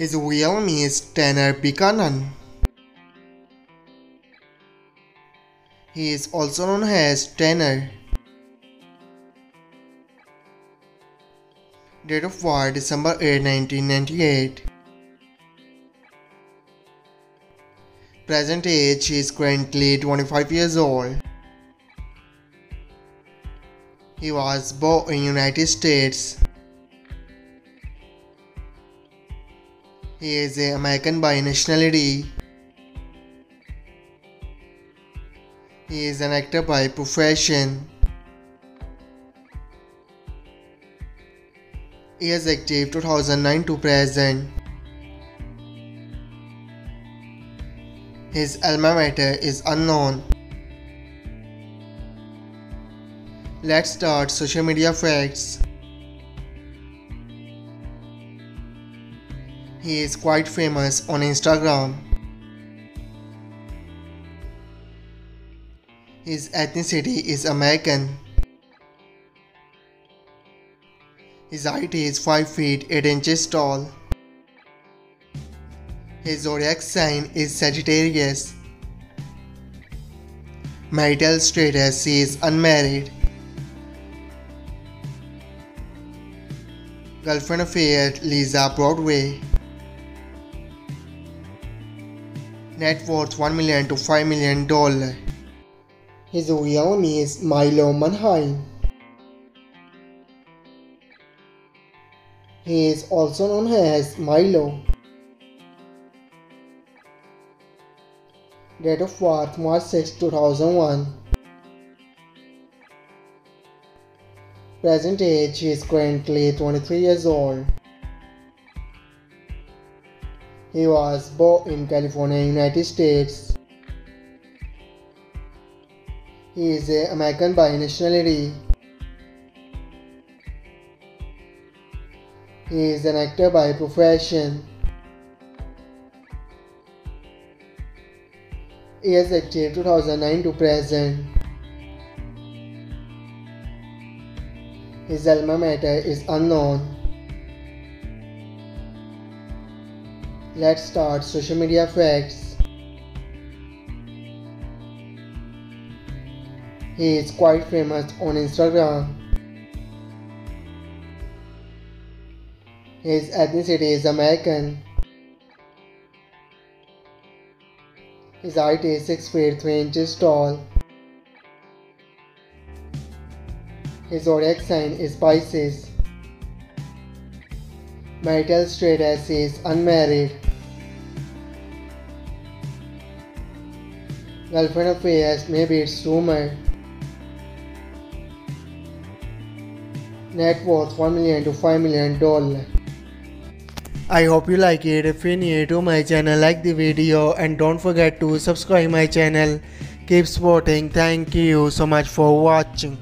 His real name is Tanner Buchanan. He is also known as Tanner. Date of birth December 8, 1998. Present age he is currently 25 years old. He was born in United States. He is a American by nationality. He is an actor by profession. He is active 2009 to present. His alma mater is unknown. Let's start social media facts. He is quite famous on Instagram. His ethnicity is American. His height is 5 feet 8 inches tall. His zodiac sign is Sagittarius. Marital status he is unmarried. Girlfriend affair Lisa Broadway. Net worth 1 million to 5 million dollar. His real name is Milo Manheim. He is also known as Milo. Date of birth March 6, 2001. Present age is currently 23 years old. He was born in California, United States. He is an American by nationality. He is an actor by profession. He is active 2009 to present. His alma mater is unknown. Let's start social media facts. He is quite famous on Instagram. His ethnicity is American. His height is 6 feet 3 inches tall. His zodiac sign is Pisces. Marital status is unmarried. Girlfriend affairs may be its rumor. Net worth 1 million to 5 million dollar. I hope you like it. If you're new to my channel, like the video and don't forget to subscribe my channel. Keep supporting. Thank you so much for watching.